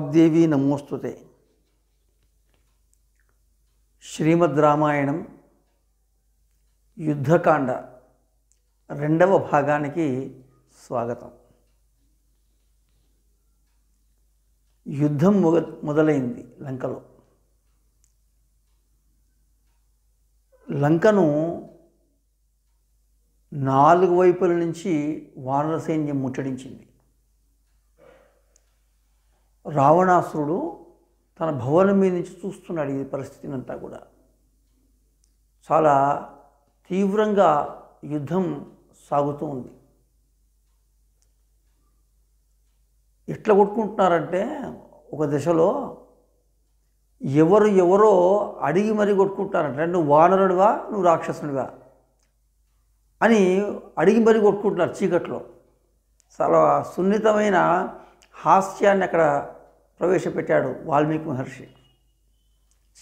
దేవి నమోస్తుతే. శ్రీమద్ రామాయణం యుద్ధకాండ రెండవ భాగానికి స్వాగతం. యుద్ధం మొగ మొదలైంది లంకలో. లంకను నాలుగు వైపుల నుంచి వానర సైన్యం ముట్టడించింది. రావణాసురుడు తన భవనం మీద నుంచి చూస్తున్నాడు ఈ పరిస్థితిని అంతా కూడా. చాలా తీవ్రంగా యుద్ధం సాగుతూ ఉంది. ఎట్లా కొట్టుకుంటున్నారంటే ఒక దశలో ఎవరు ఎవరో అడిగి మరీ కొట్టుకుంటున్నారంటే. నువ్వు వానరుడివా నువ్వు రాక్షసునివా అని అడిగి మరీ కొట్టుకుంటున్నారు చీకట్లో. చాలా సున్నితమైన హాస్యాన్ని అక్కడ ప్రవేశపెట్టాడు వాల్మీకి మహర్షి.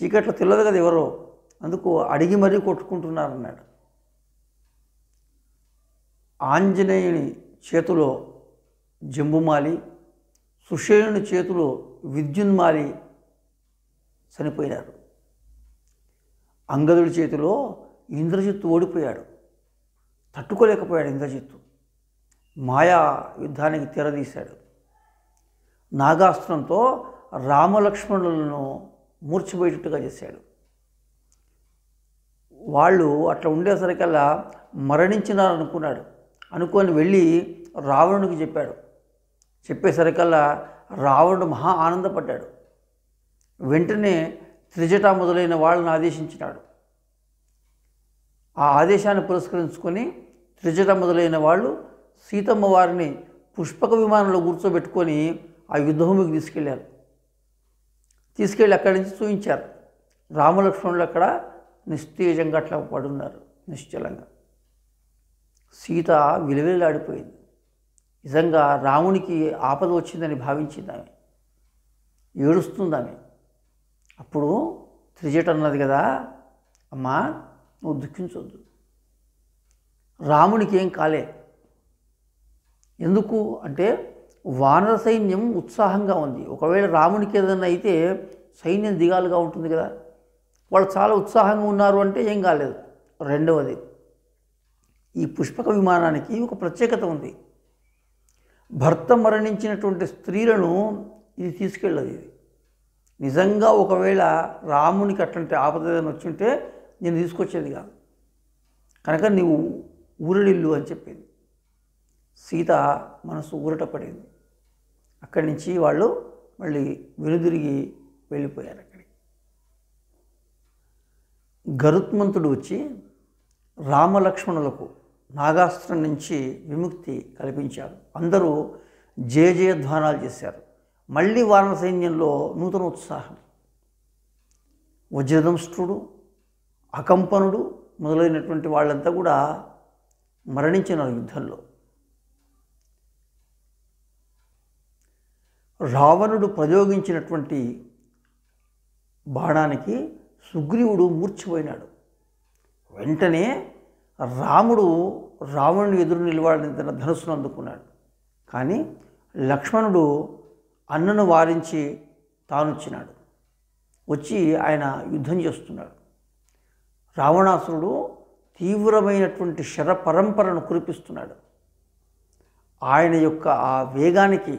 చీకట్లో తెలియదు కదా ఎవరో అందుకు అడిగి మరీ కొట్టుకుంటున్నారన్నాడు. ఆంజనేయుని చేతిలో జంబుమాలి సుషేణుని చేతిలో విద్యున్మాలి చనిపోయారు. అంగదుడి చేతిలో ఇంద్రజిత్తు ఓడిపోయాడు. తట్టుకోలేకపోయాడు ఇంద్రజిత్తు. మాయా యుద్ధానికి తెరదీశాడు. నాగాస్త్రంతో రామలక్ష్మణులను మూర్చిపోయేటట్టుగా చేశాడు. వాళ్ళు అట్లా ఉండేసరికల్లా మరణించినారనుకున్నాడు. అనుకొని వెళ్ళి రావణుడికి చెప్పాడు. చెప్పేసరికల్లా రావణుడు మహా ఆనందపడ్డాడు. వెంటనే త్రిజట మొదలైన వాళ్ళని ఆదేశించినాడు. ఆ ఆదేశాన్ని పురస్కరించుకొని త్రిజట మొదలైన వాళ్ళు సీతమ్మ వారిని పుష్పక విమానంలో కూర్చోబెట్టుకొని ఆ యుద్ధభూమికి తీసుకెళ్ళారు. తీసుకెళ్ళి అక్కడి నుంచి చూపించారు రామలక్ష్మణులు అక్కడ నిస్తేజంగా అట్లా పడున్నారు నిశ్చలంగా. సీత విలువెల్లాడిపోయింది. నిజంగా రామునికి ఆపద వచ్చిందని భావించింది ఆమె. ఏడుస్తుంది ఆమె. అప్పుడు త్రిజట అన్నది కదా అమ్మా నువ్వు దుఃఖించొద్దు. రామునికి ఏం కాలే. ఎందుకు అంటే వానర సైన్యం ఉత్సాహంగా ఉంది. ఒకవేళ రామునికి ఏదైనా అయితే సైన్యం దిగాలుగా ఉంటుంది కదా. వాళ్ళు చాలా ఉత్సాహంగా ఉన్నారు అంటే ఏం కాలేదు. రెండవది ఈ పుష్పక విమానానికి ఒక ప్రత్యేకత ఉంది. భర్త మరణించినటువంటి స్త్రీలను ఇది తీసుకెళ్ళదు ఇది. నిజంగా ఒకవేళ రామునికి అట్లాంటి ఆపద ఏదైనా వచ్చింటే నేను తీసుకొచ్చేది కాదు. కనుక నీవు ఊరడిల్లు అని చెప్పింది. సీత మనసు ఊరట పడింది అక్కడి నుంచి వాళ్ళు మళ్ళీ వెనుదిరిగి వెళ్ళిపోయారు అక్కడికి. గరుత్మంతుడు వచ్చి రామలక్ష్మణులకు నాగాస్త్రం నుంచి విముక్తి కల్పించారు అందరూ జయ జయధ్వానాలు చేశారు. మళ్ళీ వారణ సైన్యంలో నూతన ఉత్సాహం వజ్రదంష్ట్రుడు అకంపనుడు మొదలైనటువంటి వాళ్ళంతా కూడా మరణించిన యుద్ధంలో. రావణుడు ప్రయోగించినటువంటి బాణానికి సుగ్రీవుడు మూర్చిపోయినాడు. వెంటనే రాముడు రావణుని ఎదురు నిలవాడని తన ధనుస్సును అందుకున్నాడు. కానీ లక్ష్మణుడు అన్నను వారించి తానొచ్చినాడు. వచ్చి ఆయన యుద్ధం చేస్తున్నాడు. రావణాసురుడు తీవ్రమైనటువంటి శర పరంపరను కురిపిస్తున్నాడు. ఆయన యొక్క ఆ వేగానికి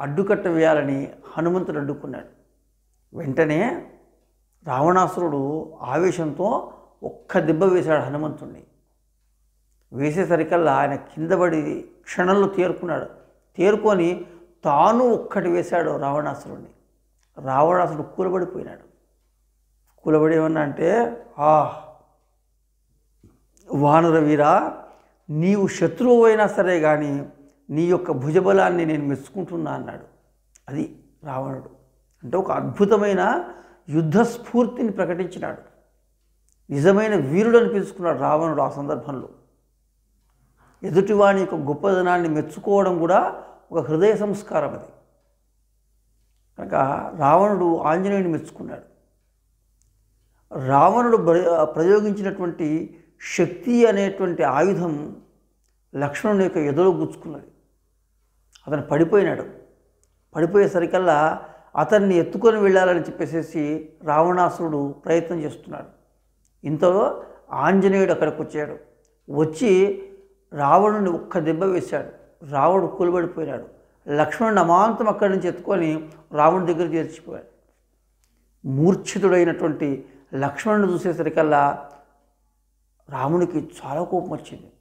అడ్డుకట్ట వేయాలని హనుమంతుడు అడ్డుకున్నాడు. వెంటనే రావణాసురుడు ఆవేశంతో ఒక్క దెబ్బ వేశాడు హనుమంతుణ్ణి. వేసేసరికల్లా ఆయన కిందపడి క్షణంలో తేరుకున్నాడు. తేరుకొని తాను ఒక్కటి వేశాడు రావణాసురుణ్ణి. రావణాసురుడు కూలబడిపోయినాడు. కూలబడి ఏమన్నా అంటే ఆ వానరవీరా నీవు శత్రువు అయినా సరే కానీ నీ యొక్క భుజబలాన్ని నేను మెచ్చుకుంటున్నా అన్నాడు. అది రావణుడు. అంటే ఒక అద్భుతమైన యుద్ధ స్ఫూర్తిని ప్రకటించినాడు. నిజమైన వీరుడు అని పిలుచుకున్నాడు రావణుడు ఆ సందర్భంలో. ఎదుటివాని యొక్క గొప్పదనాన్ని మెచ్చుకోవడం కూడా ఒక హృదయ సంస్కారం అది. కనుక రావణుడు ఆంజనేయుని మెచ్చుకున్నాడు. రావణుడు ప్రయోగించినటువంటి శక్తి అనేటువంటి ఆయుధం లక్ష్మణుని యొక్క ఎదురు గుచ్చుకున్నది. అతను పడిపోయినాడు. పడిపోయేసరికల్లా అతన్ని ఎత్తుకొని వెళ్ళాలని చెప్పేసి రావణాసురుడు ప్రయత్నం చేస్తున్నాడు. ఇంతలో ఆంజనేయుడు అక్కడికి వచ్చాడు. వచ్చి రావణుని ఒక్క దెబ్బ వేశాడు. రావణుడు కూలబడిపోయినాడు. లక్ష్మణుని అమాంతం అక్కడి నుంచి ఎత్తుకొని రావణుడి దగ్గర చేర్చిపోయాడు. మూర్ఛితుడైనటువంటి లక్ష్మణుడు చూసేసరికల్లా రామునికి చాలా కోపం వచ్చింది.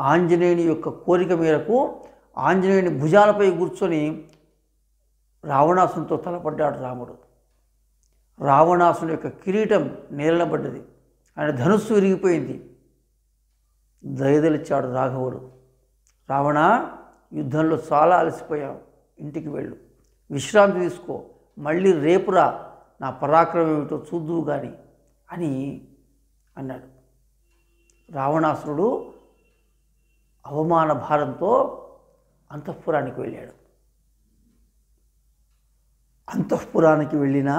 ఆంజనేయుని యొక్క కోరిక మేరకు ఆంజనేయుని భుజాలపై కూర్చొని రావణాసునితో తలపడ్డాడు రాముడు. రావణాసుని యొక్క కిరీటం నేలనబడ్డది. ఆయన ధనుస్సు విరిగిపోయింది. దయదలిచ్చాడు రాఘవుడు. రావణ యుద్ధంలో చాలా అలసిపోయావు. ఇంటికి వెళ్ళు. విశ్రాంతి తీసుకో. మళ్ళీ రేపురా నా పరాక్రమం ఏమిటో చూద్దువు కానీ అని అన్నాడు. రావణాసురుడు అవమాన భారంతో అంతఃపురానికి వెళ్ళాడు. అంతఃపురానికి వెళ్ళిన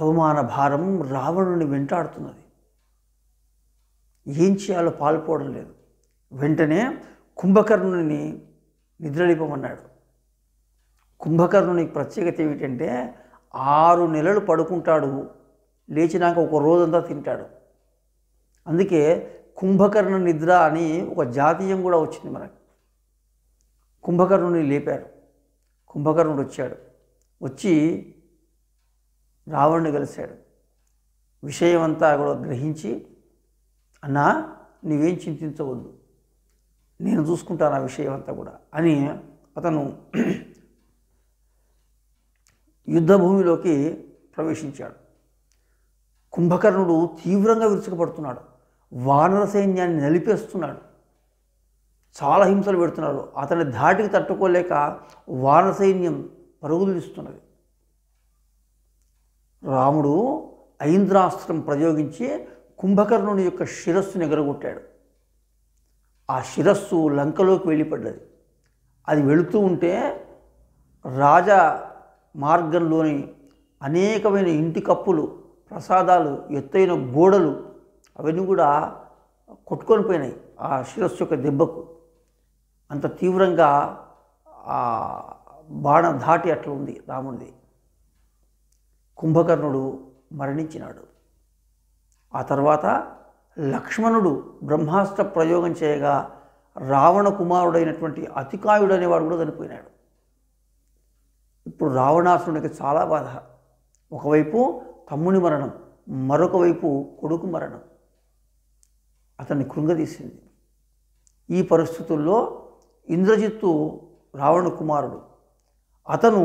అవమాన భారం రావణుని వెంటాడుతున్నది. ఏం చేయాలో పాల్పోవడం లేదు. వెంటనే కుంభకర్ణుని నిద్రలిపమన్నాడు. కుంభకర్ణుని ప్రత్యేకత ఏమిటంటే ఆరు నెలలు పడుకుంటాడు. లేచినాక ఒక రోజంతా తింటాడు. అందుకే కుంభకర్ణ నిద్ర అని ఒక జాతీయం కూడా వచ్చింది మనకి. కుంభకర్ణుని లేపారు. కుంభకర్ణుడు వచ్చాడు. వచ్చి రావణుని కలిశాడు. విషయం అంతా కూడా గ్రహించి అన్నా నీవేం చింతించవద్దు. నేను చూసుకుంటాను ఆ విషయం అంతా కూడా అని అతను యుద్ధభూమిలోకి ప్రవేశించాడు. కుంభకర్ణుడు తీవ్రంగా విరుచుకుపడుతున్నాడు. వానర సైన్యాన్ని నలిపేస్తున్నాడు. చాలా హింసలు పెడుతున్నారు. అతని ధాటికి తట్టుకోలేక వానర సైన్యం పరుగులు రాముడు ఐంద్రాస్త్రం ప్రయోగించి కుంభకర్ణుని యొక్క శిరస్సును ఎగరగొట్టాడు. ఆ శిరస్సు లంకలోకి వెళ్ళిపడ్డది. అది వెళుతూ ఉంటే రాజ మార్గంలోని అనేకమైన ఇంటి కప్పులు ప్రసాదాలు ఎత్తైన గోడలు అవన్నీ కూడా కొట్టుకొని పోయినాయి ఆ శిరస్సు యొక్క దెబ్బకు. అంత తీవ్రంగా ఆ బాణ ధాటి అట్లా ఉంది రాముడిది. కుంభకర్ణుడు మరణించినాడు. ఆ తర్వాత లక్ష్మణుడు బ్రహ్మాస్త్ర ప్రయోగం చేయగా రావణ కుమారుడైనటువంటి అతికాయుడు అనేవాడు కూడా చనిపోయినాడు. ఇప్పుడు రావణాసురునికి చాలా బాధ. ఒకవైపు తమ్ముని మరణం మరొక వైపు కొడుకు మరణం. అతన్ని కృంగదీసింది. ఈ పరిస్థితుల్లో ఇంద్రజిత్తు రావణ కుమారుడు. అతను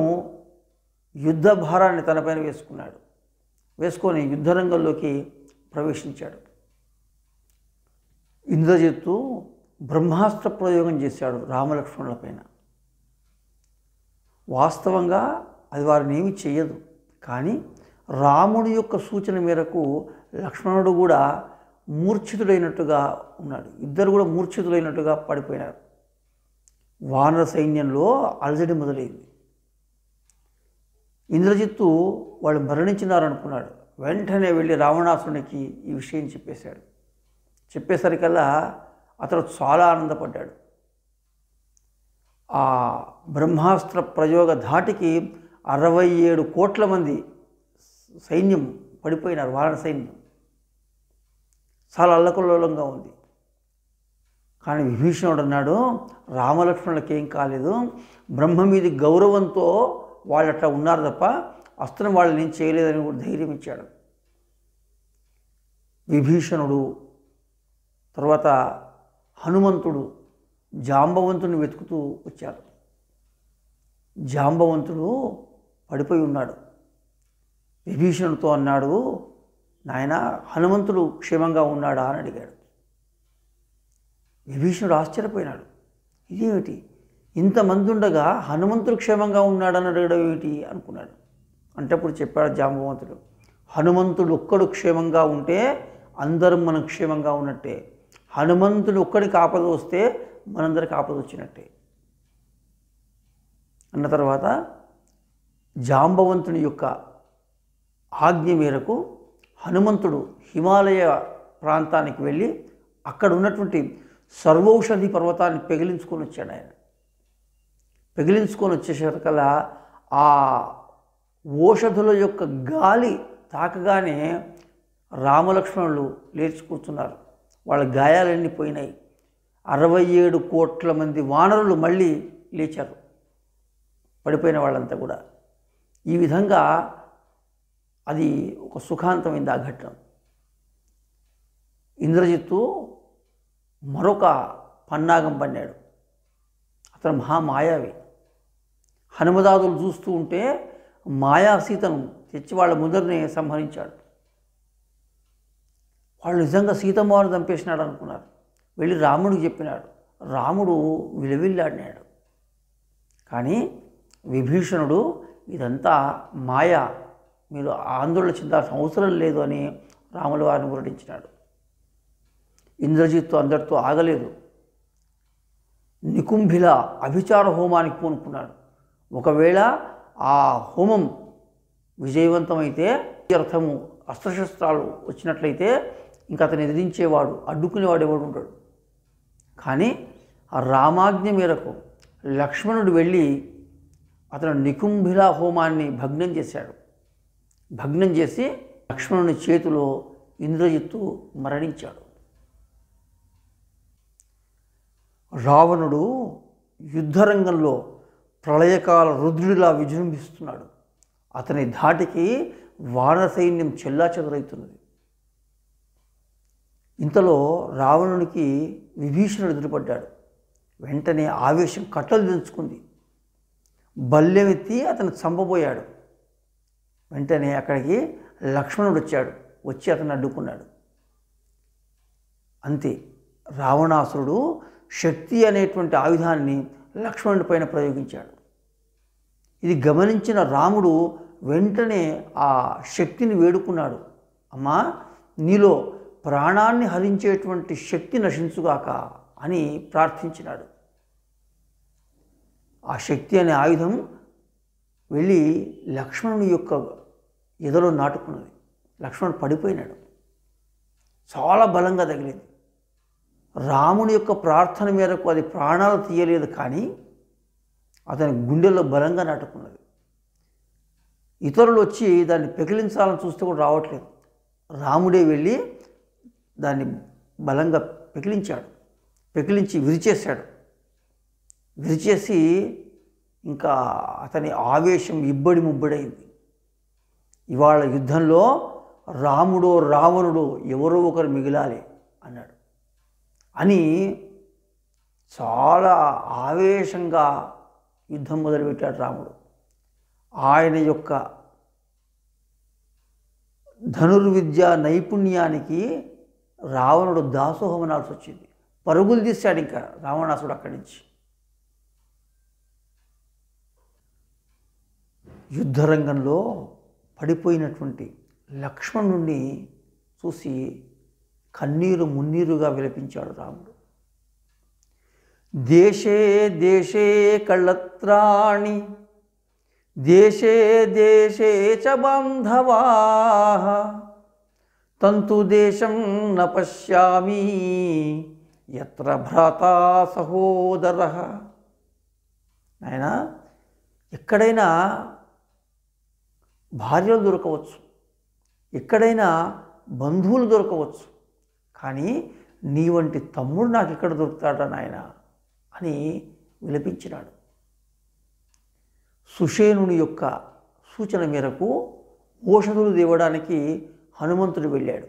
యుద్ధ భారాన్ని తనపైన వేసుకున్నాడు. వేసుకొని యుద్ధరంగంలోకి ప్రవేశించాడు. ఇంద్రజిత్తు బ్రహ్మాస్త్ర ప్రయోగం చేశాడు రామలక్ష్మణులపైన వాస్తవంగా అది వారిని ఏమి చేయదు. కానీ రాముడి యొక్క సూచన మేరకు లక్ష్మణుడు కూడా మూర్ఛితుడైనట్టుగా ఉన్నాడు. ఇద్దరు కూడా మూర్ఛితులైనట్టుగా పడిపోయినారు. వానర సైన్యంలో అలజడి మొదలైంది. ఇంద్రజిత్తు వాళ్ళు మరణించినారనుకున్నాడు. వెంటనే వెళ్ళి రావణాసునికి ఈ విషయం చెప్పేశాడు. చెప్పేసరికల్లా అతడు చాలా ఆనందపడ్డాడు. ఆ బ్రహ్మాస్త్ర ప్రయోగ ధాటికి అరవై ఏడు కోట్ల మంది సైన్యం పడిపోయినారు వారణ సైన్యం. చాలా అల్లకల్లోలంగా ఉంది. కానీ విభీషణుడు అన్నాడు రామలక్ష్మణులకి ఏం కాలేదు. బ్రహ్మ మీది గౌరవంతో వాళ్ళు అట్లా ఉన్నారు తప్ప అస్త్రం వాళ్ళని ఏం చేయలేదని కూడా ధైర్యం ఇచ్చాడు. విభీషణుడు తర్వాత హనుమంతుడు జాంబవంతుని వెతుకుతూ వచ్చారు. జాంబవంతుడు పడిపోయి ఉన్నాడు. విభీషణుడితో అన్నాడు నాయన హనుమంతుడు క్షేమంగా ఉన్నాడా? అని అడిగాడు. విభీషణుడు ఆశ్చర్యపోయినాడు. ఇదేమిటి? ఇంతమంది ఉండగా హనుమంతుడు క్షేమంగా ఉన్నాడని అడగడం ఏమిటి? అనుకున్నాడు. అంటే అప్పుడు చెప్పాడు జాంబవంతుడు హనుమంతుడు ఒక్కడు క్షేమంగా ఉంటే అందరం మనం క్షేమంగా ఉన్నట్టే. హనుమంతుడు ఒక్కడికి ఆపద వస్తే మనందరికి ఆపద వచ్చినట్టే. అన్న తర్వాత జాంబవంతుని యొక్క ఆజ్ఞ మేరకు హనుమంతుడు హిమాలయ ప్రాంతానికి వెళ్ళి అక్కడ ఉన్నటువంటి సర్వౌషధి పర్వతాన్ని పెగిలించుకొని వచ్చాడు ఆయన. పెగిలించుకొని వచ్చేసరికల్లా ఆ ఓషధుల యొక్క గాలి తాకగానే రామలక్ష్మణులు లేచి కూర్చున్నారు. వాళ్ళ గాయాలన్నీ పోయినాయి. అరవై ఏడు కోట్ల మంది వానరులు మళ్ళీ లేచారు. పడిపోయిన వాళ్ళంతా కూడా. ఈ విధంగా అది ఒక సుఖాంతమైంది ఆ ఘట్టం. ఇంద్రజిత్తు మరొక పన్నాగం పన్నాడు. అతను మహామాయావి. హనుమదాదులు చూస్తూ ఉంటే మాయా సీతను తెచ్చి వాళ్ళ ముందరనే సంహరించాడు. వాళ్ళు నిజంగా సీతమ్మవారిని చంపేసినాడు అనుకున్నారు. వెళ్ళి రాముడికి చెప్పినాడు. రాముడు విలవిల్లాడినాడు. కానీ విభీషణుడు ఇదంతా మాయ. మీరు ఆందోళన చెందాల్సిన అవసరం లేదు అని రాముల వారిని మురటించినాడు ఇంద్రజిత్తు అందరితో ఆగలేదు. నికుంభిల అభిచార హోమానికి పూనుకున్నాడు. ఒకవేళ ఆ హోమం విజయవంతమైతే అర్థము అస్త్రశస్త్రాలు వచ్చినట్లయితే ఇంకా అతను ఎదిరించేవాడు అడ్డుకునేవాడు ఎవడు ఉంటాడు కానీ ఆ రామాజ్ఞ మేరకు లక్ష్మణుడు వెళ్ళి అతను నికుంభిల హోమాన్ని భగ్నం చేశాడు. భగ్నం చేసి లక్ష్మణుని చేతిలో ఇంద్రజిత్తు మరణించాడు. రావణుడు యుద్ధరంగంలో ప్రళయకాల రుద్రుడిలా విజృంభిస్తున్నాడు. అతని ధాటికి వానర సైన్యం చెల్లా చెదరవుతున్నది ఇంతలో రావణునికి విభీషణుడు ఎదురుపడ్డాడు. వెంటనే ఆవేశం కట్టలు దించుకుంది. బల్లెమెత్తి అతను చంపబోయాడు. వెంటనే అక్కడికి లక్ష్మణుడు వచ్చాడు. వచ్చి అతను అడ్డుకున్నాడు. అంతే. రావణాసురుడు శక్తి అనేటువంటి ఆయుధాన్ని లక్ష్మణుడి పైన ప్రయోగించాడు. ఇది గమనించిన రాముడు వెంటనే ఆ శక్తిని వేడుకున్నాడు. అమ్మా నీలో ప్రాణాన్ని హరించేటువంటి శక్తి నశించుగాక అని ప్రార్థించినాడు. ఆ శక్తి అనే ఆయుధం వెళ్ళి లక్ష్మణుని యొక్క ఎదలో నాటుకున్నది. లక్ష్మణుడు పడిపోయినాడు. చాలా బలంగా తగిలింది. రాముని యొక్క ప్రార్థన మేరకు అది ప్రాణాలు తీయలేదు కానీ అతని గుండెల్లో బలంగా నాటుకున్నది. ఇతరులు వచ్చి దాన్ని పెకిలించాలని చూస్తే కూడా రావట్లేదు. రాముడే వెళ్ళి దాన్ని బలంగా పెకిలించాడు. పెకిలించి విరిచేశాడు. విరిచేసి ఇంకా అతని ఆవేశం ఇబ్బడి ముబ్బడైంది. ఇవాళ యుద్ధంలో రాముడో రావణుడో ఎవరో ఒకరు మిగిలాలి అన్నాడు. అని చాలా ఆవేశంగా యుద్ధం మొదలుపెట్టాడు రాముడు. ఆయన యొక్క ధనుర్విద్య నైపుణ్యానికి రావణుడు దాసోహమనాల్సి వచ్చింది. పరుగులు తీశాడు ఇంకా రావణాసుడు అక్కడి నుంచి. యుద్ధరంగంలో పడిపోయినటువంటి లక్ష్మణుణ్ణి చూసి కన్నీరు మున్నీరుగా విలపించాడు రాముడు. దేశే దేశే కళ్ళత్రాణి దేశే దేశే చ బాంధవా తంతు దేశం న పశ్యామి ఎత్ర భ్రాత సహోదర. నాయనా ఎక్కడైనా భార్యలు దొరకవచ్చు ఎక్కడైనా బంధువులు దొరకవచ్చు కానీ నీ వంటి తమ్ముడు నాకు ఎక్కడ దొరుకుతాడా నాయన? అని విలపించినాడు. సుషేనుని యొక్క సూచన మేరకు ఓషధులు దేవడానికి హనుమంతుడు వెళ్ళాడు.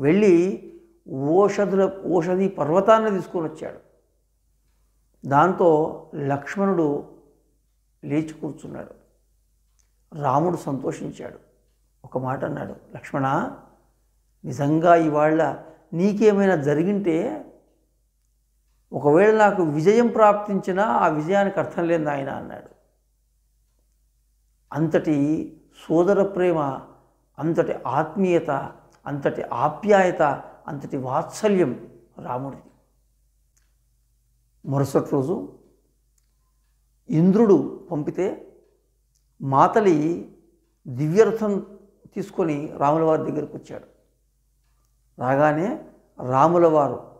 వెళ్ళి ఓషధుల ఓషధి పర్వతాన్ని తీసుకొని వచ్చాడు. దాంతో లక్ష్మణుడు లేచి కూర్చున్నాడు. రాముడు సంతోషించాడు. ఒక మాట అన్నాడు లక్ష్మణ నిజంగా ఇవాళ నీకేమైనా జరిగింటే ఒకవేళ నాకు విజయం ప్రాప్తించినా ఆ విజయానికి అర్థం లేదు ఆయన అన్నాడు. అంతటి సోదర ప్రేమ అంతటి ఆత్మీయత అంతటి ఆప్యాయత అంతటి వాత్సల్యం రాముడిది. మరుసటి రోజు ఇంద్రుడు పంపితే మాతలి దివ్యరథం తీసుకొని రాముల వారి దగ్గరికి వచ్చాడు. రాగానే రాముల వారు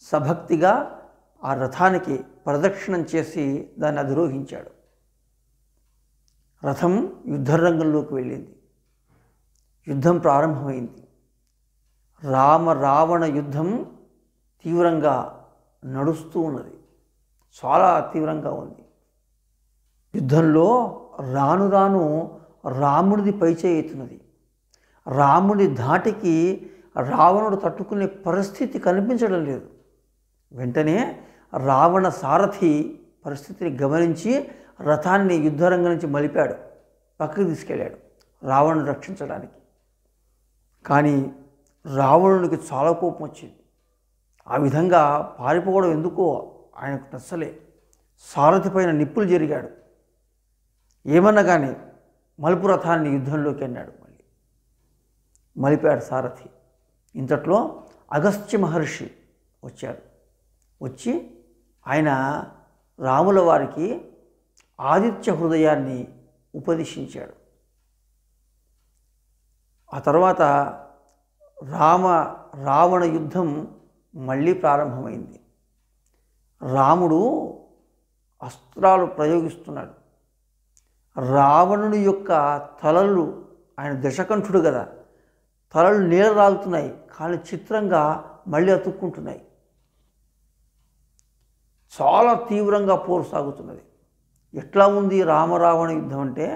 సభక్తిగా ఆ రథానికి ప్రదక్షిణం చేసి దాన్ని అధిరోహించాడు. రథం యుద్ధరంగంలోకి వెళ్ళింది. యుద్ధం ప్రారంభమైంది. రామ రావణ యుద్ధం తీవ్రంగా నడుస్తూ ఉన్నది. చాలా తీవ్రంగా ఉంది. యుద్ధంలో రాను రాను రాముడిది పైచేయుతున్నది. రాముడి ధాటికి రావణుడు తట్టుకునే పరిస్థితి కనిపించడం లేదు. వెంటనే రావణ సారథి పరిస్థితిని గమనించి రథాన్ని యుద్ధరంగం నుంచి మలిపాడు. పక్కకు తీసుకెళ్ళాడు రావణుని రక్షించడానికి. కానీ రావణునికి చాలా కోపం వచ్చింది. ఆ విధంగా పారిపోవడం ఎందుకో ఆయనకు నచ్చలే. సారథి పైన నిప్పులు జరిగాడు. ఏమన్నా కానీ మలుపు రథాన్ని యుద్ధంలోకి అన్నాడు మళ్ళీ. మలిపాడు సారథి. ఇంతట్లో అగస్త్య మహర్షి వచ్చాడు. వచ్చి ఆయన రాముల వారికి ఆదిత్య హృదయాన్ని ఉపదేశించాడు. ఆ తర్వాత రామ రావణ యుద్ధం మళ్ళీ ప్రారంభమైంది. రాముడు అస్త్రాలు ప్రయోగిస్తున్నాడు. రావణుని యొక్క తలలు ఆయన దశకంఠుడు కదా తలలు నీళ్ళ రాలుతున్నాయి కానీ చిత్రంగా మళ్ళీ అతుక్కుంటున్నాయి. చాలా తీవ్రంగా పోరు సాగుతున్నది. ఎట్లా ఉంది రామరావణ యుద్ధం అంటే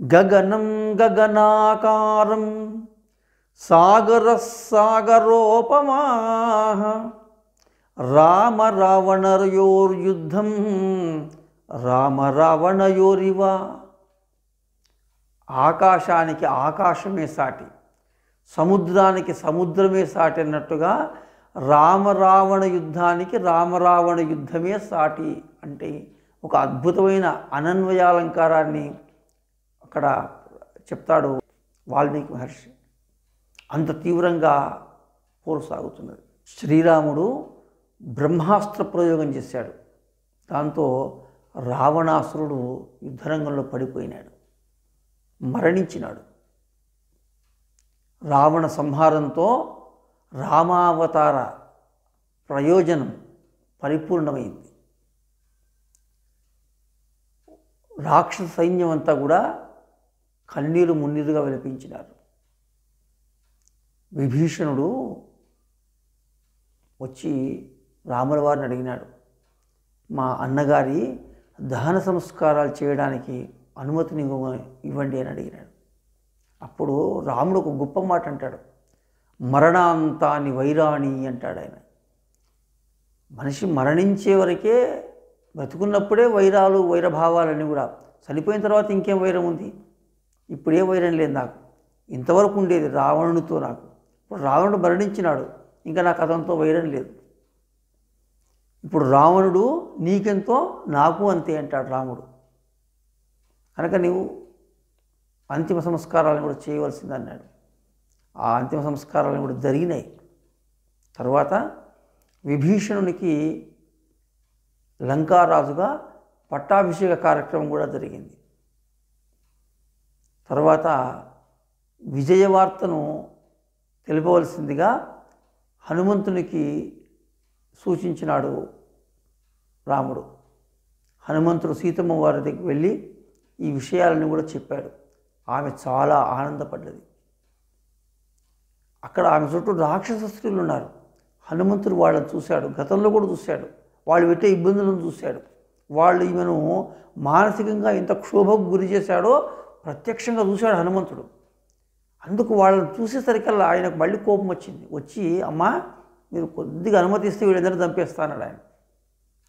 గగనం గగనాకారం సాగర సాగరోపమా రామ రావణయోర్యుద్ధం రామ రావణయోరివా ఆకాశానికి ఆకాశమే సాటి. సముద్రానికి సముద్రమే సాటి అన్నట్టుగా రామరావణ యుద్ధానికి రామరావణ యుద్ధమే సాటి అంటే ఒక అద్భుతమైన అనన్వయాలంకారాన్ని అక్కడ చెప్తాడు వాల్మీకి మహర్షి. అంత తీవ్రంగా పోరు సాగుతున్నది శ్రీరాముడు బ్రహ్మాస్త్ర ప్రయోగం చేశాడు. దాంతో రావణాసురుడు యుద్ధరంగంలో పడిపోయినాడు. మరణించినాడు. రావణ సంహారంతో రామావతార ప్రయోజనం పరిపూర్ణమైంది. రాక్షస సైన్యం అంతా కూడా కన్నీరు మున్నీరుగా విలపించినారు. విభీషణుడు వచ్చి రాముల వారిని అడిగినాడు మా అన్నగారి దహన సంస్కారాలు చేయడానికి అనుమతిని ఇవ్వండి అని అడిగినాడు. అప్పుడు రాముడు ఒక గొప్ప మాట అంటాడు. మరణాంతాని వైరాణి అంటాడు ఆయన. మనిషి మరణించే వరకే బతుకున్నప్పుడే వైరాలు వైరభావాలన్నీ కూడా చనిపోయిన తర్వాత ఇంకేం వైరం ఉంది? ఇప్పుడే వైరం లేదు నాకు. ఇంతవరకు ఉండేది రావణునితో నాకు. ఇప్పుడు రావణుడు మరణించినాడు. ఇంకా నాకు అతనితో వైరం లేదు. ఇప్పుడు రావణుడు నీకెంతో నాకు అంతే అంటాడు రాముడు. కనుక నీవు అంతిమ సంస్కారాలను కూడా చేయవలసింది అన్నాడు. ఆ అంతిమ సంస్కారాలను కూడా జరిగినాయి. తర్వాత విభీషణునికి లంకారాజుగా పట్టాభిషేక కార్యక్రమం కూడా జరిగింది. తర్వాత విజయవార్తను తెలుపవలసిందిగా హనుమంతునికి సూచించినాడు రాముడు. హనుమంతుడు సీతమ్మ వారి దగ్గరికి వెళ్ళి ఈ విషయాలను కూడా చెప్పాడు. ఆమె చాలా ఆనందపడ్డది. అక్కడ ఆమె చుట్టూ రాక్షస స్త్రీలు ఉన్నారు. హనుమంతుడు వాళ్ళని చూశాడు గతంలో కూడా చూశాడు వాళ్ళు పెట్టే ఇబ్బందులను చూశాడు. వాళ్ళు ఈమెను మానసికంగా ఎంత క్షోభకు గురి చేశాడో ప్రత్యక్షంగా చూశాడు హనుమంతుడు. అందుకు వాళ్ళని చూసేసరికల్లా ఆయనకు మళ్ళీ కోపం వచ్చింది. వచ్చి అమ్మా మీరు కొద్దిగా అనుమతిస్తే వీళ్ళందరినీ చంపేస్తానడు ఆయన.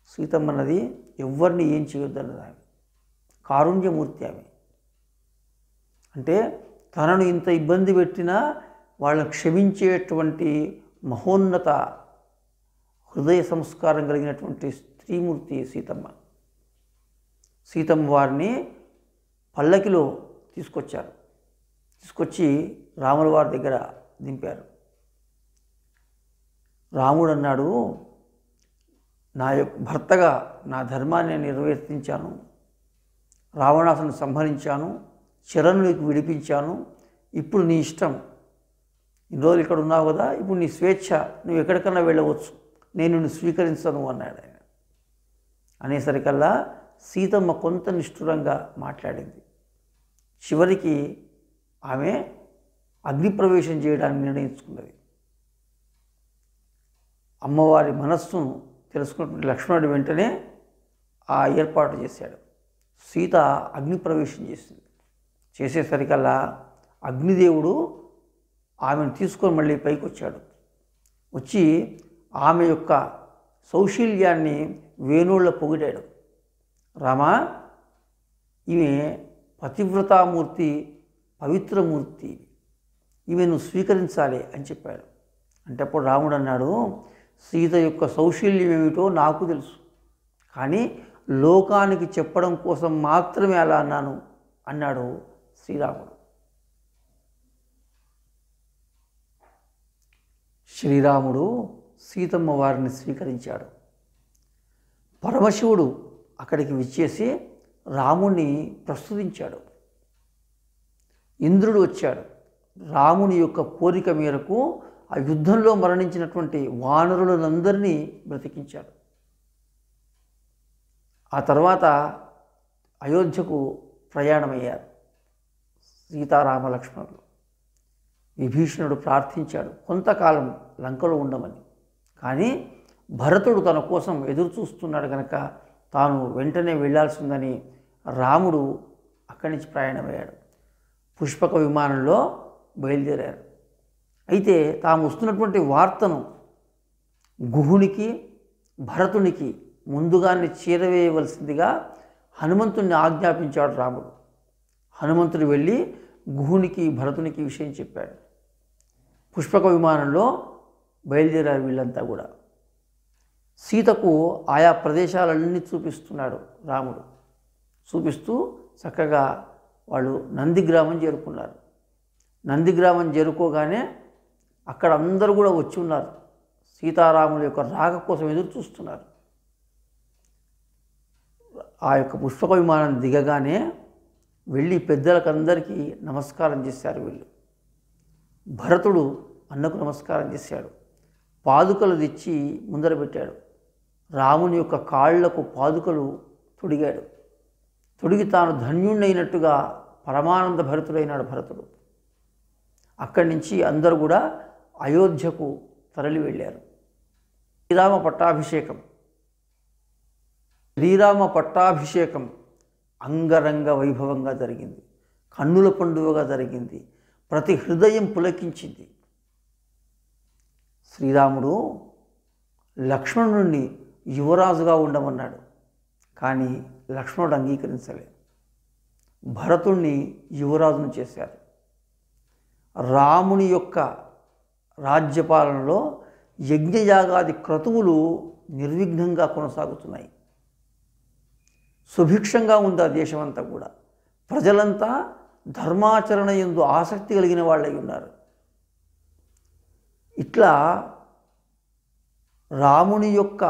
సీతమ్మన్నది ఎవరిని ఏం చేయొద్దన్నది ఆమె. కారుణ్యమూర్తి ఆమె. అంటే తనను ఇంత ఇబ్బంది పెట్టినా వాళ్ళని క్షమించేటువంటి మహోన్నత హృదయ సంస్కారం కలిగినటువంటి స్త్రీమూర్తి సీతమ్మ. సీతమ్మ వారిని పల్లకిలో తీసుకొచ్చారు. తీసుకొచ్చి రాముల వారి దగ్గర దింపారు. రాముడు అన్నాడు నా యొక్క భర్తగా నా ధర్మాన్ని నిర్వర్తించాను. రావణాసుని సంహరించాను. చరణులకు విడిపించాను. ఇప్పుడు నీ ఇష్టం. ఇన్ని రోజులు ఇక్కడ ఉన్నావు కదా ఇప్పుడు నీ స్వేచ్ఛ నువ్వు ఎక్కడికన్నా వెళ్ళవచ్చు. నేను నిన్ను స్వీకరించను అన్నాడు ఆయన. అనేసరికల్లా సీతమ్మ కొంత నిష్ఠురంగా మాట్లాడింది. చివరికి ఆమె అగ్నిప్రవేశం చేయడానికి నిర్ణయించుకున్నది. అమ్మవారి మనస్సును తెలుసుకున్నటువంటి లక్ష్మణుడు వెంటనే ఆ ఏర్పాటు చేశాడు. సీత అగ్నిప్రవేశం చేసింది. చేసేసరికల్లా అగ్నిదేవుడు ఆమెను తీసుకొని మళ్ళీ పైకి వచ్చాడు వచ్చి ఆమె యొక్క సౌశీల్యాన్ని వేణుళ్ళ పొగిడాడు. రామా ఈమె పతివ్రతామూర్తి పవిత్రమూర్తి ఈమెను స్వీకరించాలి అని చెప్పాడు. అంటే అప్పుడు రాముడు అన్నాడు సీత యొక్క సౌశీల్యం ఏమిటో నాకు తెలుసు కానీ లోకానికి చెప్పడం కోసం మాత్రమే అలా అన్నాను అన్నాడు శ్రీరాముడు. శ్రీరాముడు సీతమ్మ వారిని స్వీకరించాడు. పరమశివుడు అక్కడికి విచ్చేసి రాముణ్ణి ప్రస్తుతించాడు. ఇంద్రుడు వచ్చాడు. రాముని యొక్క కోరిక మేరకు ఆ యుద్ధంలో మరణించినటువంటి వానరులందరినీ బ్రతికించాడు. ఆ తర్వాత అయోధ్యకు ప్రయాణమయ్యారు. సీతారామ లక్ష్మణులు విభీషణుడు ప్రార్థించాడు కొంతకాలం లంకలో ఉండమని. కానీ భరతుడు తన కోసం ఎదురు చూస్తున్నాడు కనుక తాను వెంటనే వెళ్ళాల్సిందని రాముడు అక్కడి నుంచి ప్రయాణమయ్యాడు. పుష్పక విమానంలో బయలుదేరారు. అయితే తాము వస్తున్నటువంటి వార్తను గుహునికి భరతునికి ముందుగానే చేరవేయవలసిందిగా హనుమంతుణ్ణి ఆజ్ఞాపించాడు రాముడు. హనుమంతుడు వెళ్ళి గుహునికి భరతునికి ఈ విషయం చెప్పాడు. పుష్పక విమానంలో బయలుదేరారు వీళ్ళంతా కూడా. సీతకు ఆయా ప్రదేశాలన్నీ చూపిస్తున్నాడు రాముడు. చూపిస్తూ చక్కగా వాళ్ళు నందిగ్రామం చేరుకున్నారు. నందిగ్రామం చేరుకోగానే అక్కడ అందరూ కూడా వచ్చి ఉన్నారు. సీతారాముల యొక్క రాక కోసం ఎదురు చూస్తున్నారు. ఆ యొక్క పుష్పక విమానం దిగగానే వెళ్ళి పెద్దలకందరికీ నమస్కారం చేశారు వీళ్ళు. భరతుడు అన్నకు నమస్కారం చేశాడు. పాదుకలు తెచ్చి ముందర పెట్టాడు. రాముని యొక్క కాళ్ళకు పాదుకలు తొడిగాడు. తొడిగి తాను ధన్యుణ్ణైనట్టుగా పరమానంద భరతుడైనాడు భరతుడు. అక్కడి నుంచి అందరూ కూడా అయోధ్యకు తరలి వెళ్ళారు. శ్రీరామ పట్టాభిషేకం. శ్రీరామ పట్టాభిషేకం. అంగరంగ వైభవంగా జరిగింది. కన్నుల పండుగగా జరిగింది. ప్రతి హృదయం పులకించింది. శ్రీరాముడు లక్ష్మణుడిని యువరాజుగా ఉండమన్నాడు. కానీ లక్ష్మణుడు అంగీకరించలేదు భరతుణ్ణి యువరాజును చేశారు. రాముని యొక్క రాజ్యపాలనలో యజ్ఞయాగాది క్రతువులు నిర్విఘ్నంగా కొనసాగుతున్నాయి. సుభిక్షంగా ఉంది ఆ దేశమంతా కూడా. ప్రజలంతా ధర్మాచరణ ఎందు ఆసక్తి కలిగిన వాళ్ళై ఉన్నారు. ఇట్లా రాముని యొక్క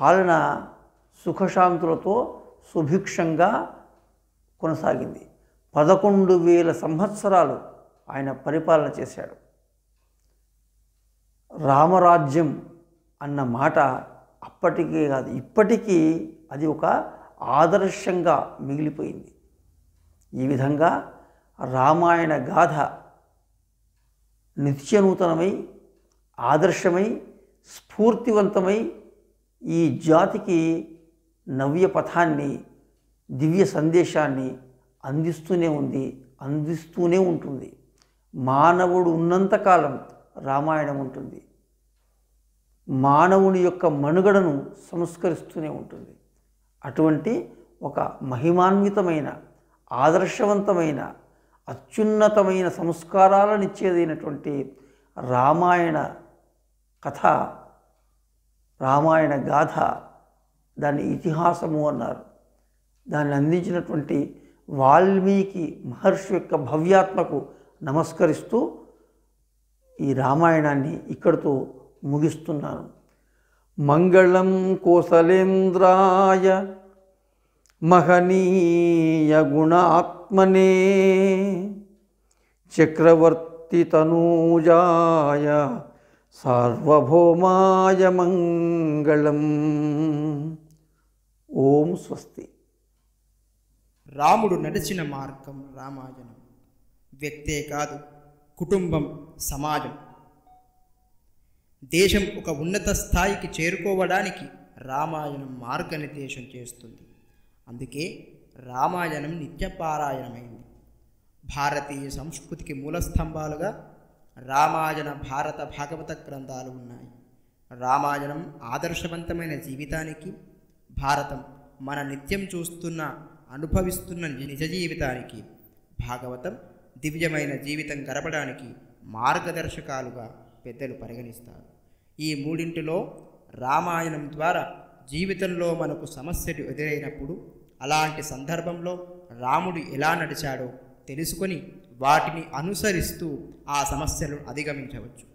పాలన సుఖశాంతులతో సుభిక్షంగా కొనసాగింది. పదకొండు వేల సంవత్సరాలు ఆయన పరిపాలన చేశాడు. రామరాజ్యం అన్న మాట అప్పటికే కాదు ఇప్పటికీ అది ఒక ఆదర్శంగా మిగిలిపోయింది. ఈ విధంగా రామాయణ గాథ నిత్యనూతనమై ఆదర్శమై స్ఫూర్తివంతమై ఈ జాతికి నవ్య పథాన్ని దివ్య సందేశాన్ని అందిస్తూనే ఉంది అందిస్తూనే ఉంటుంది. మానవుడు ఉన్నంతకాలం రామాయణం ఉంటుంది. మానవుని యొక్క మనుగడను సంస్కరిస్తూనే ఉంటుంది. అటువంటి ఒక మహిమాన్వితమైన ఆదర్శవంతమైన అత్యున్నతమైన సంస్కారాలను ఇచ్చేదైనటువంటి రామాయణ కథ రామాయణ గాథ దాన్ని ఇతిహాసము అన్నారు. దాన్ని అందించినటువంటి వాల్మీకి మహర్షి యొక్క భవ్యాత్మకు నమస్కరిస్తూ ఈ రామాయణాన్ని ఇక్కడితో ముగిస్తున్నాను. మంగళం కోసలేంద్రాయ మహనీయ గుణాత్మనే చక్రవర్తి తనూజాయ సార్వభౌమాయ మంగళం. ఓం స్వస్తి. రాముడు నడిచిన మార్గం రామాయణం. వ్యక్తే కాదు కుటుంబం సమాజం. దేశం ఒక ఉన్నత స్థాయికి చేరుకోవడానికి రామాయణం మార్గనిర్దేశం చేస్తుంది. అందుకే రామాయణం నిత్యపారాయణమైంది. భారతీయ సంస్కృతికి మూలస్తంభాలుగా రామాయణ భారత భాగవత గ్రంథాలు ఉన్నాయి. రామాయణం ఆదర్శవంతమైన జీవితానికి భారతం మన నిత్యం చూస్తున్న అనుభవిస్తున్న నిజ జీవితానికి భాగవతం దివ్యమైన జీవితం గడపడానికి మార్గదర్శకాలుగా పెద్దలు పరిగణిస్తారు. ఈ మూడింటిలో రామాయణం ద్వారా జీవితంలో మనకు సమస్యలు ఎదురైనప్పుడు అలాంటి సందర్భంలో రాముడు ఎలా నడిచాడో తెలుసుకొని వాటిని అనుసరిస్తూ ఆ సమస్యలను అధిగమించవచ్చు.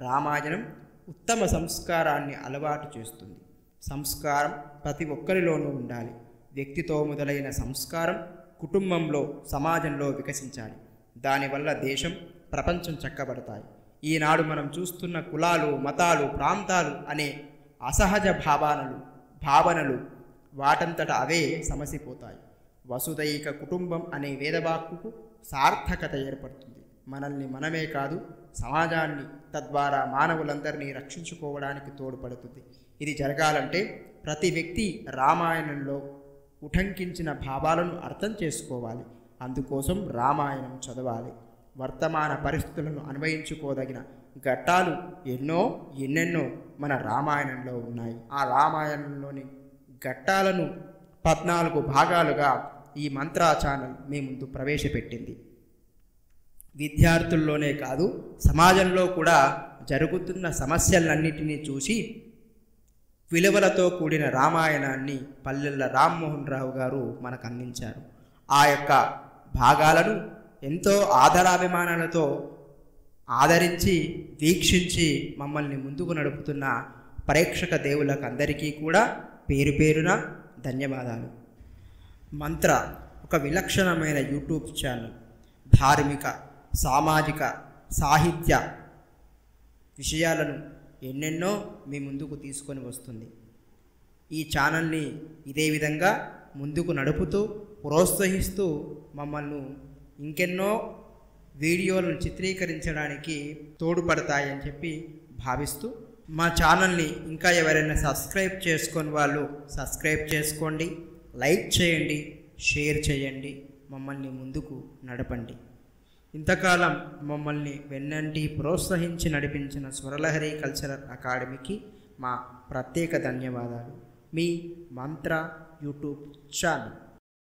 రామాయణం ఉత్తమ సంస్కారాన్ని అలవాటు చేస్తుంది. సంస్కారం ప్రతి ఒక్కరిలోనూ ఉండాలి. వ్యక్తితో మొదలైన సంస్కారం కుటుంబంలో సమాజంలో వికసించాలి. దానివల్ల దేశం ప్రపంచం చక్కబడతాయి. ఈనాడు మనం చూస్తున్న కులాలు మతాలు ప్రాంతాలు అనే అసహజ భావనలు భావనలు వాటంతట అవే సమసిపోతాయి. వసుదైక కుటుంబం అనే వేదవాక్కుకు సార్థకత ఏర్పడుతుంది. మనల్ని మనమే కాదు సమాజాన్ని తద్వారా మానవులందరినీ రక్షించుకోవడానికి తోడ్పడుతుంది. ఇది జరగాలంటే ప్రతి వ్యక్తి రామాయణంలో ఉటంకించిన భావాలను అర్థం చేసుకోవాలి. అందుకోసం రామాయణం చదవాలి. వర్తమాన పరిస్థితులను అన్వయించుకోదగిన ఘట్టాలు ఎన్నో ఎన్నెన్నో మన రామాయణంలో ఉన్నాయి. ఆ రామాయణంలోని ఘట్టాలను పద్నాలుగు భాగాలుగా ఈ మంత్రా ఛానల్ మీ ముందు ప్రవేశపెట్టింది. విద్యార్థుల్లోనే కాదు సమాజంలో కూడా జరుగుతున్న సమస్యలన్నిటినీ చూసి విలువలతో కూడిన రామాయణాన్ని పల్లెల రామ్మోహన్ రావు గారు మనకు అందించారు. ఆ యొక్క భాగాలను ఎంతో ఆదరాభిమానాలతో ఆదరించి వీక్షించి మమ్మల్ని ముందుకు నడుపుతున్న ప్రేక్షక దేవులకు అందరికీ కూడా పేరు పేరున ధన్యవాదాలు. మంత్ర ఒక విలక్షణమైన యూట్యూబ్ ఛానల్. ధార్మిక సామాజిక సాహిత్య విషయాలను ఎన్నెన్నో మీ ముందుకు తీసుకొని వస్తుంది. ఈ ఛానల్ని ఇదే విధంగా ముందుకు నడుపుతూ ప్రోత్సహిస్తూ మమ్మల్ని ఇంకెన్నో వీడియోలను చిత్రీకరించడానికి తోడ్పడతాయని చెప్పి భావిస్తూ మా ఛానల్ని ఇంకా ఎవరైనా సబ్స్క్రైబ్ చేసుకొని వాళ్ళు సబ్స్క్రైబ్ చేసుకోండి లైక్ చేయండి షేర్ చేయండి మమ్మల్ని ముందుకు నడపండి. ఇంతకాలం మమ్మల్ని వెన్నంటి ప్రోత్సహించి నడిపించిన స్వరలహరి కల్చరల్ అకాడమీకి మా ప్రత్యేక ధన్యవాదాలు. మీ మంత్ర యూట్యూబ్ ఛానల్.